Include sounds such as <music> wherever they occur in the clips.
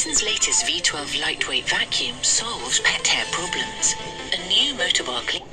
Dyson's latest V12 lightweight vacuum solves pet hair problems. A new motorbar <laughs> clean.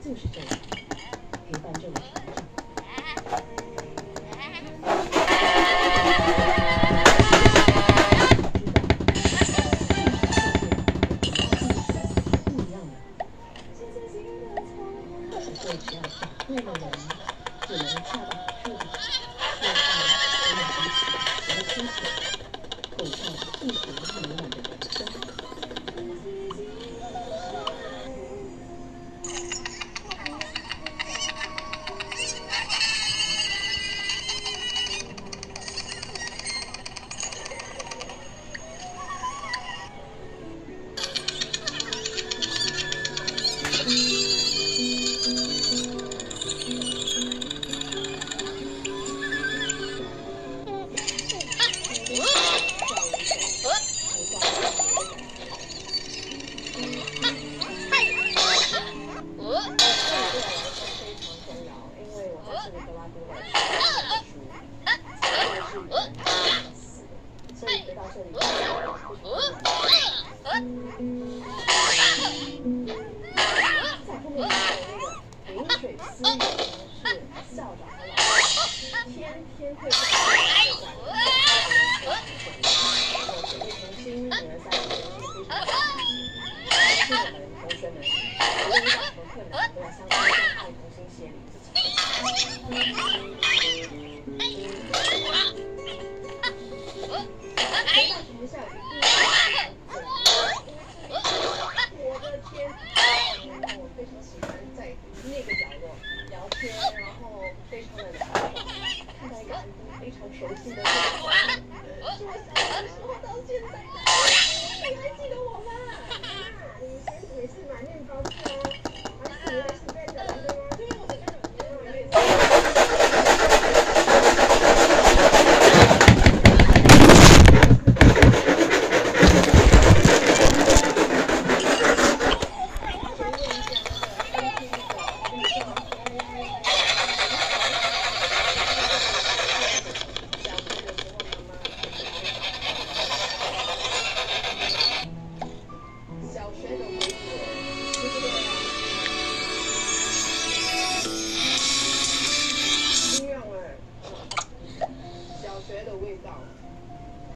就是这样。所以，我跟你说，我跟你说，我跟你，我跟你，我跟你说，我跟你说，我跟你说，我跟你说，我跟你说，我跟，我跟你说，我跟你说，我跟你说，我跟你说，我跟你说，我跟，我非常喜欢在那个角落聊天，然后非常的开心，看到一个非常熟悉的。